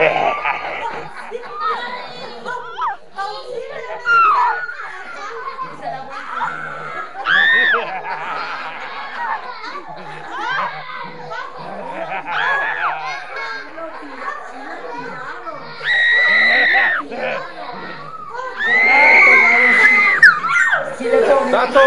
Yeah. ¡Tato!